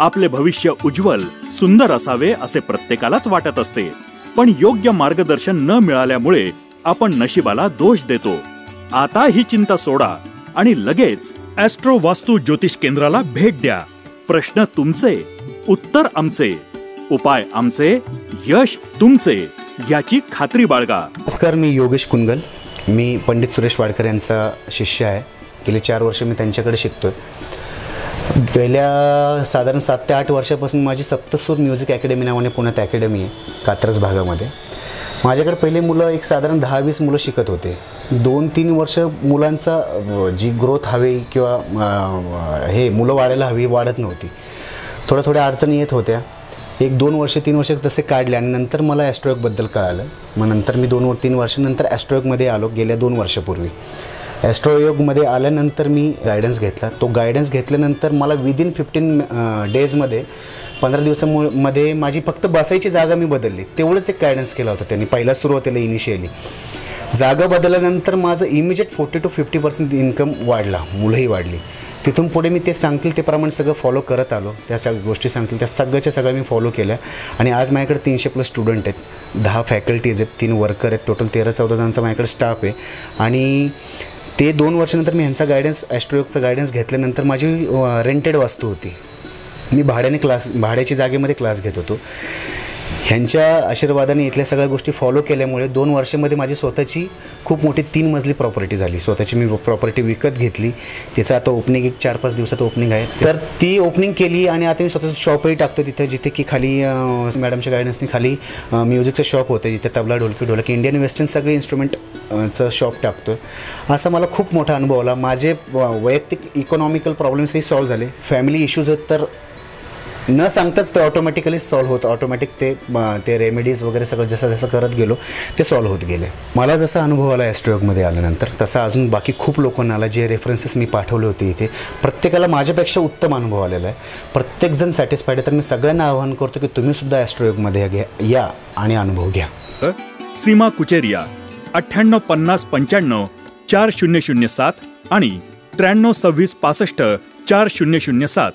आपले भविष्य उज्ज्वल सुंदर असावे असे प्रत्येकालाच वाटत असते. पण योग्य मार्गदर्शन न मिळाल्यामुळे आपण नशिबाला दोष देतो. आता ही चिंता सोडा आणि लगेच ॲस्ट्रो वास्तू ज्योतिष केंद्राला भेट द्या. प्रश्न तुमचे उत्तर आमचे. उपाय आमचे यश तुमचे याची खात्री बाळगा. नमस्कार मी योगेश कुंगल. मी पंडित सुरेश वाडकर यांचा शिष्य आहे. गेले चार वर्ष मी त्यांच्याकडे शिकतोय. गेल्या साधारण सात ते आठ वर्षापासून माझी सप्तसूर म्युझिक अकॅडमी नावाने पुण्यात अकॅडमी आहे कात्रज भागामध्ये. माझ्याकडे पहिले मुलं एक साधारण दहा वीस मुलं शिकत होते. दोन तीन वर्ष मुलांचा जी ग्रोथ हवी किंवा हे मुलं वाढायला हवी वाढत नव्हती. थोड्या थोड्या अडचणी येत होत्या. एक दोन वर्ष तीन वर्ष तसे काढले आणि नंतर मला ॲस्ट्रोएकबद्दल कळालं. मग नंतर मी दोन तीन वर्षानंतर ॲस्ट्रोएकमध्ये आलो गेल्या दोन वर्षापूर्वी. ॲस्ट्रोयोगमध्ये आल्यानंतर मी गायडन्स घेतला. तो गायडन्स घेतल्यानंतर मला विदिन फिफ्टीन डेजमध्ये पंधरा दिवसामध्ये माझी फक्त बसायची जागा मी बदलली. तेवढंच एक गायडन्स केला होता त्यांनी पहिला सुरुवातीला इनिशियली जागा बदलल्यानंतर माझं immediate forty two fifty percent income वाढला मुलंही वाढली. तिथून पुढे मी ते सांगतील ते प्रमाण सगळं फॉलो करत आलो. त्या सगळ्या गोष्टी सांगतील त्या सगळ्याच्या सगळ्या मी फॉलो केल्या. आणि आज माझ्याकडे तीनशे प्लस स्टुडंट आहेत. दहा फॅकल्टीज आहेत तीन वर्कर आहेत. टोटल तेरा चौदा जणांचा माझ्याकडे स्टाफ आहे. आणि ते दोन वर्षानंतर मी ह्यांचा गायडन्स ॲस्ट्रोयोगचा गायडन्स घेतल्यानंतर माझी रेंटेड वास्तू होती. मी भाड्याने क्लास भाड्याच्या जागेमध्ये क्लास घेत होतो. ह्यांच्या आशीर्वादाने इथल्या सगळ्या गोष्टी फॉलो केल्यामुळे दोन वर्षामध्ये माझी स्वतःची खूप मोठी तीन मजली प्रॉपर्टी झाली. स्वतःची मी प्रॉपर्टी विकत घेतली. तिचं आता ओपनिंग एक चार पाच दिवसात ओपनिंग आहे. तर ती ओपनिंग केली आणि आता मी स्वतःचं शॉपही टाकतो तिथे जिथे की खाली मॅडमच्या गायडन्सने खाली म्युझिकचं शॉप होतं. जिथे तबला ढोलकी ढोलक इंडियन वेस्टर्न सगळे इन्स्ट्रुमेंट चं शॉप टाकतो असा मला खूप मोठा अनुभव आला. माझे वैयक्तिक इकॉनॉमिकल प्रॉब्लेम्सही सॉल्व्ह झाले. फॅमिली इश्यूज आहेत तर न सांगताच ते ऑटोमॅटिकली सॉल्व्ह होतं. ऑटोमॅटिक ते ते रेमेडीज वगैरे सगळं जसं जसं करत गेलो ते सॉल्व्ह होत गेले. मला जसा अनुभव आला ॲस्ट्रोयोगमध्ये आल्यानंतर तसा अजून बाकी खूप लोकांना आला जे रेफरन्सेस मी पाठवले होते इथे. प्रत्येकाला माझ्यापेक्षा उत्तम अनुभव आलेला आहे. प्रत्येकजण सॅटिस्फाईड आहे. तर मी सगळ्यांना आवाहन करतो की तुम्हीसुद्धा ॲस्ट्रोयोगमध्ये घ्या या आणि अनुभव घ्या. सीमा कुचेरिया अठ्ठ्याण्णव पन्नास पंच्याण्णव चार शून्य शून्य सात आणि त्र्याण्णव सव्वीस पासष्ट चार शून्य शून्य सात.